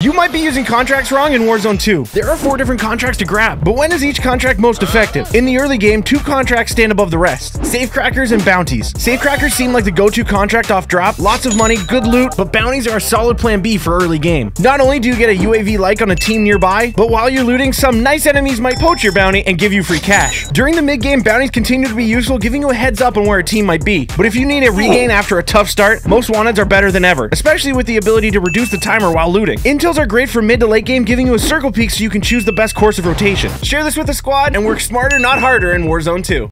You might be using contracts wrong in Warzone 2. There are four different contracts to grab, but when is each contract most effective? In the early game, two contracts stand above the rest. Safecrackers and bounties. Safecrackers seem like the go-to contract off drop, lots of money, good loot, but bounties are a solid plan B for early game. Not only do you get a UAV like on a team nearby, but while you're looting, some nice enemies might poach your bounty and give you free cash. During the mid-game, bounties continue to be useful, giving you a heads up on where a team might be. But if you need a regain after a tough start, most wanteds are better than ever, especially with the ability to reduce the timer while looting. Intels are great for mid to late game, giving you a circle peek so you can choose the best course of rotation. Share this with the squad and work smarter, not harder in Warzone 2.